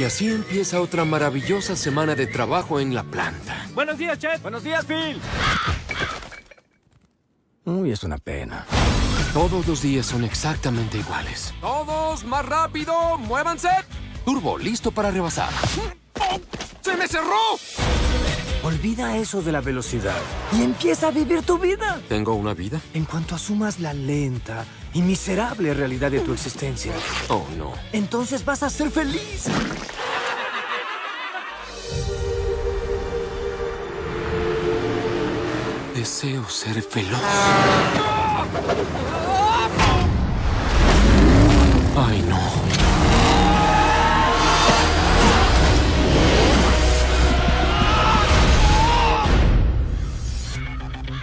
Y así empieza otra maravillosa semana de trabajo en la planta. Buenos días, Chef. Buenos días, Phil. Uy, es una pena. Todos los días son exactamente iguales. ¡Todos más rápido! ¡Muévanse! Turbo, listo para rebasar. ¡Se me cerró! Olvida eso de la velocidad y empieza a vivir tu vida. ¿Tengo una vida? En cuanto asumas la lenta y miserable realidad de tu existencia, Oh, no. entonces vas a ser feliz. Deseo ser veloz. Ay, no.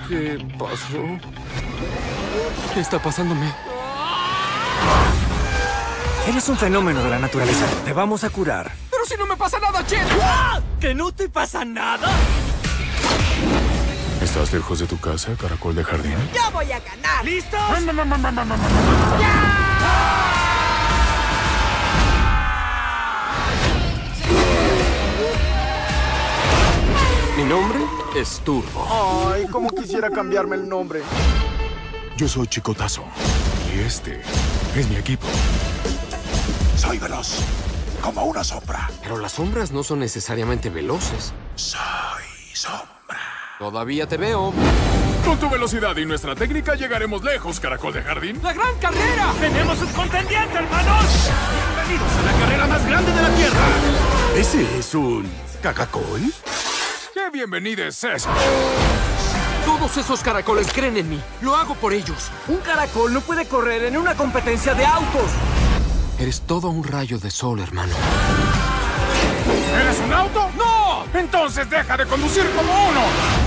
¿Qué pasó? ¿Qué está pasándome? Eres un fenómeno de la naturaleza. Te vamos a curar. ¡Pero si no me pasa nada, Jet! ¿Que no te pasa nada? ¿Estás lejos de tu casa, caracol de jardín? ¡Yo voy a ganar! ¿Listos? Mi nombre es Turbo. Ay, cómo quisiera cambiarme el nombre. Yo soy Chicotazo. Y este es mi equipo. Soy veloz, como una sombra. Pero las sombras no son necesariamente veloces. Soy sombra. Todavía te veo. Con tu velocidad y nuestra técnica llegaremos lejos, caracol de jardín. ¡La gran carrera! ¡Tenemos un contendiente, hermanos! ¡Bienvenidos a la carrera más grande de la Tierra! ¿Ese es un cacacol? ¡Qué bienvenida es esa! Todos esos caracoles creen en mí. Lo hago por ellos. Un caracol no puede correr en una competencia de autos. Eres todo un rayo de sol, hermano. ¿Eres un auto? ¡No! Entonces deja de conducir como uno.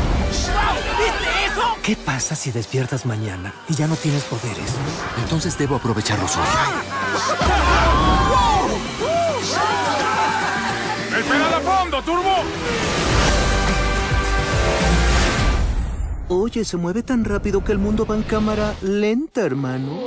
¿Qué pasa si despiertas mañana y ya no tienes poderes? Entonces debo aprovecharlos hoy. ¡El pedal a fondo, turbo! Oye, se mueve tan rápido que el mundo va en cámara lenta, hermano.